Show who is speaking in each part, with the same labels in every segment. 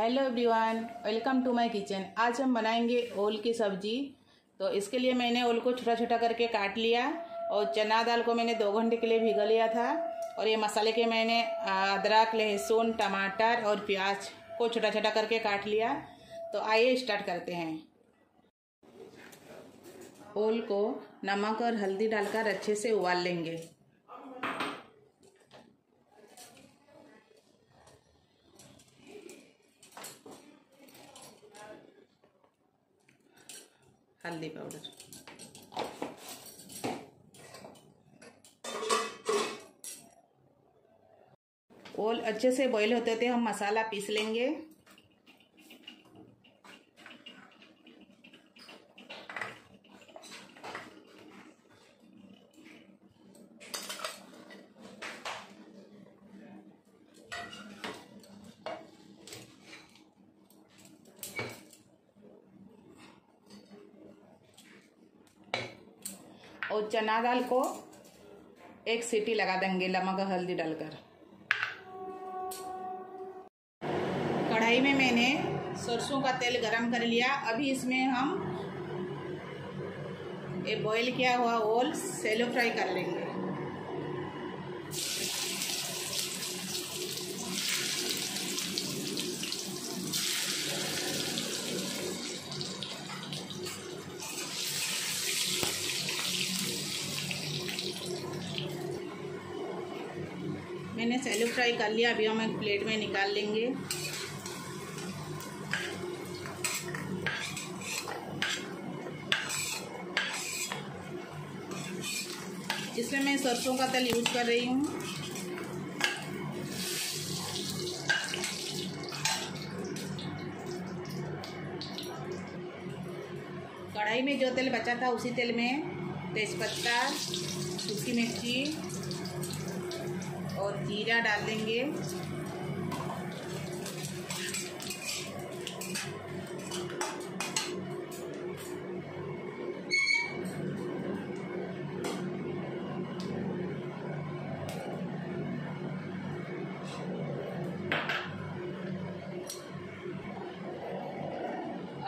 Speaker 1: Hello everyone, welcome to my kitchen. आज हम बनाएँगे ओल की सब्ज़ी। तो इसके लिए मैंने ओल को छोटा छोटा करके काट लिया और चना दाल को मैंने दो घंटे के लिए भिगो लिया था। और ये मसाले के मैंने अदरक, लहसुन, टमाटर और प्याज को छोटा छोटा करके काट लिया। तो आइए स्टार्ट करते हैं। ओल को नमक और हल्दी डालकर अच्छे से उबाल लेंगे। हल्दी पाउडर ओल अच्छे से बॉईल होते थे हम मसाला पीस लेंगे। और चना दाल को एक सीटी लगा देंगे नमक हल्दी डालकर। कढ़ाई में मैंने सरसों का तेल गरम कर लिया। अभी इसमें हम ये बॉईल किया हुआ ओल सेलो फ्राई कर लेंगे। मैंने सेलो फ्राई कर लिया, अभी हम एक प्लेट में निकाल लेंगे। इसमें मैं सरसों का तेल यूज़ कर रही हूँ। कढ़ाई में जो तेल बचा था, उसी तेल में तेज़पत्ता, सूखी मिर्ची और जीरा डाल देंगे।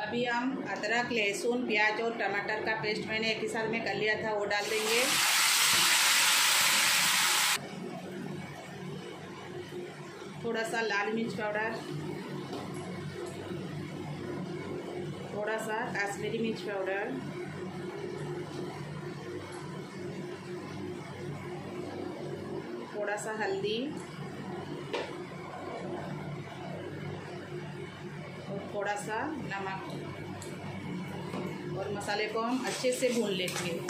Speaker 1: अभी हम अदरक, लहसुन, प्याज और टमाटर का पेस्ट मैंने एक ही साथ में कर लिया था, वो डाल देंगे। थोड़ा सा लाल मिर्च पाउडर थोड़ा सा काश्मीरी मिर्च पाउडर। थोड़ा सा हल्दी। और थोड़ा सा नमक। और मसाले को हम अच्छे से भून लेंगे।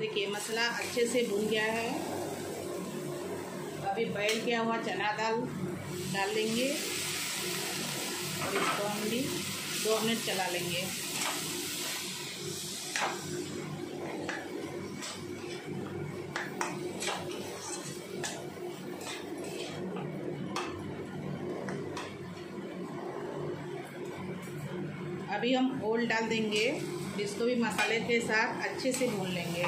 Speaker 1: देखिए मसाला अच्छे से भून गया है। अभी बॉयल किया हुआ चना दाल डाल देंगे और इसको हम भी दो मिनट चला लेंगे। अभी हम ओल डाल देंगे। इसको भी मसाले के साथ अच्छे से भून लेंगे।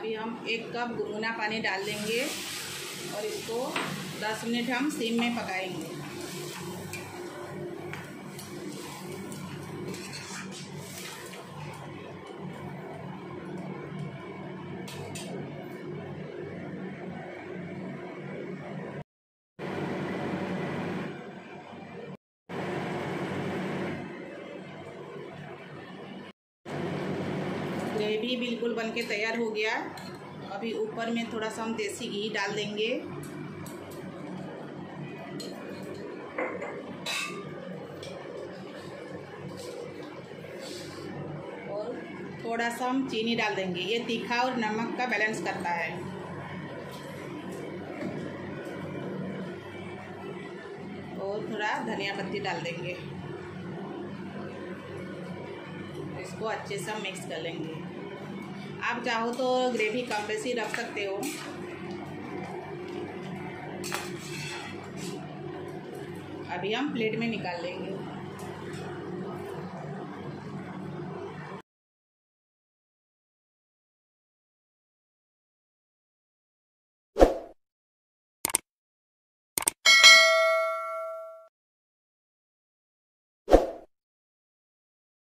Speaker 1: अभी हम एक कप गुनगुना पानी डाल देंगे और इसको 10 मिनट हम सीम में पकाएँगे। ग्रेवी बिल्कुल बन के तैयार हो गया। अभी ऊपर में थोड़ा सा हम देसी घी डाल देंगे। और थोड़ा सा हम चीनी डाल देंगे। ये तीखा और नमक का बैलेंस करता है। और थोड़ा धनिया पत्ती डाल देंगे। इसको अच्छे से मिक्स कर लेंगे। आप चाहो तो ग्रेवी कम बेसी रख सकते हो। अभी हम प्लेट में निकाल लेंगे।